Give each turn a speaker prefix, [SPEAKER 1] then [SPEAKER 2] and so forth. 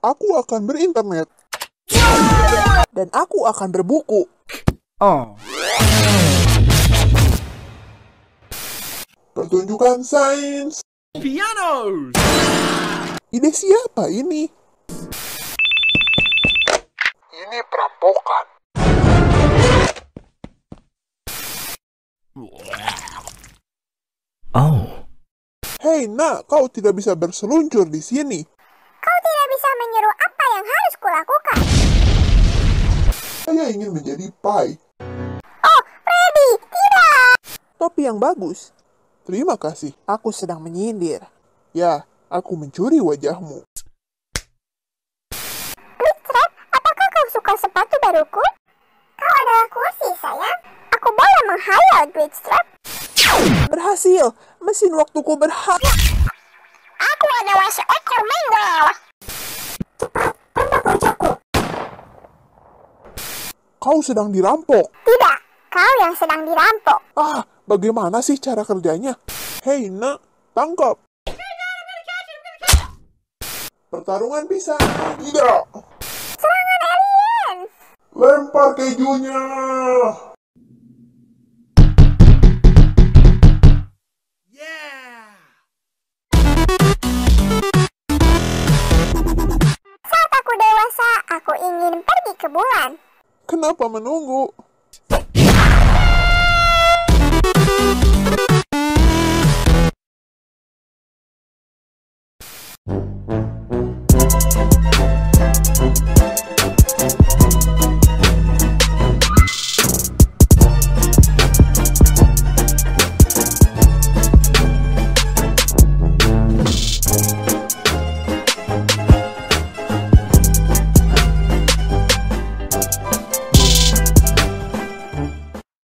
[SPEAKER 1] Aku akan berinternet. Dan aku akan berbuku.
[SPEAKER 2] Oh.
[SPEAKER 1] Pertunjukan sains.
[SPEAKER 2] Pianos!
[SPEAKER 1] Ide siapa ini? Ini perampokan.
[SPEAKER 2] Oh.
[SPEAKER 1] Hei nak, kau tidak bisa berseluncur di sini.
[SPEAKER 3] Bisa menyuruh apa yang harus kulakukan.
[SPEAKER 1] Saya ingin menjadi pai.
[SPEAKER 3] Oh, Freddy, tidak!
[SPEAKER 1] Topi yang bagus. Terima kasih. Aku sedang menyindir. Ya, aku mencuri wajahmu.
[SPEAKER 3] Glitchtrap, apakah kau suka sepatu baruku? Kau adalah kursi, sayang. Aku boleh menghayal, Glitchtrap.
[SPEAKER 1] Berhasil. Mesin waktuku berhasil.
[SPEAKER 3] Aku adalah seekor mendel.
[SPEAKER 1] Kau sedang dirampok.
[SPEAKER 3] Tidak, kau yang sedang dirampok.
[SPEAKER 1] Ah, bagaimana sih cara kerjanya? Hei nak, tangkap. Pertarungan bisa. Tidak.
[SPEAKER 3] Serangan alien!
[SPEAKER 1] Lempar kejunya.
[SPEAKER 2] Yeah!
[SPEAKER 3] Saat aku dewasa, aku ingin pergi ke bulan.
[SPEAKER 1] Kenapa menunggu?